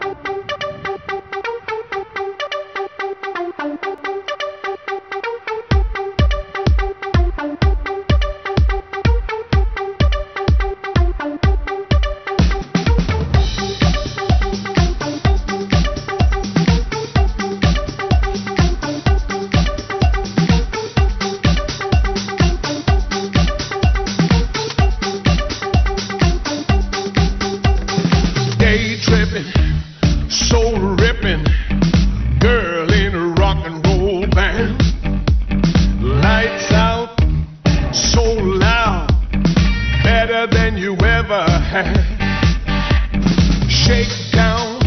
Thank you. Shake down,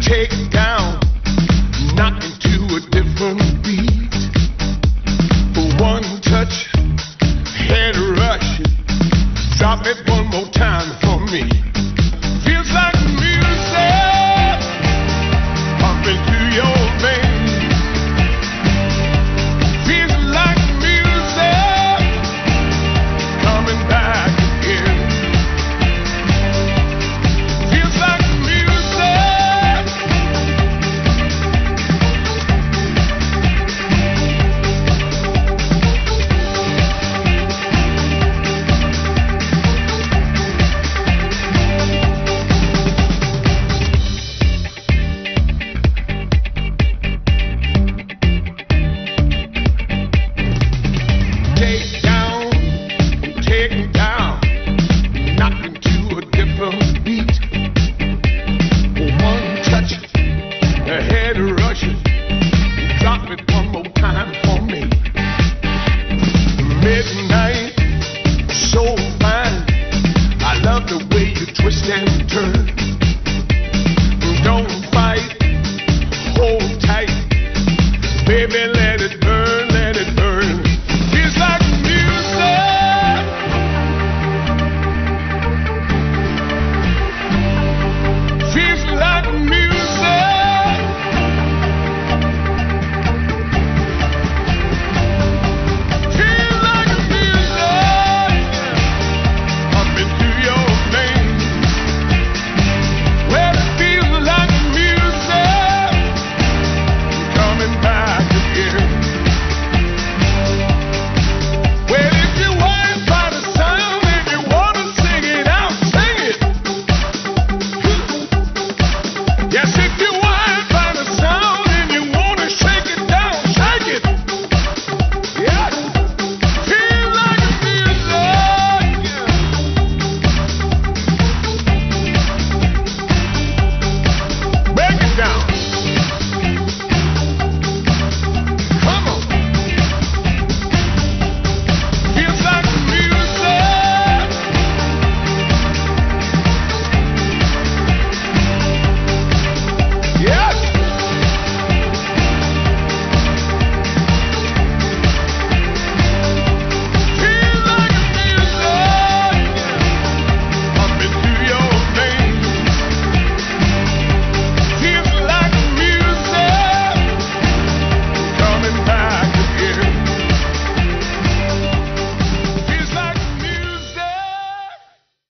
take down, knock into a different beat. One touch, head rush, drop it one more time for me. the way you twist and turn. Don't fight, hold tight, baby.